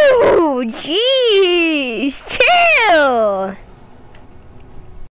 Ooh, geez.